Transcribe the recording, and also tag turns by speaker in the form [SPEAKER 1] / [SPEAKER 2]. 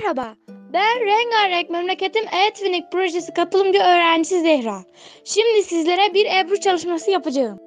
[SPEAKER 1] Merhaba, ben Rengarenk Memleketim Etvinik Projesi katılımcı öğrencisi Zehra. Şimdi sizlere bir Ebru çalışması yapacağım.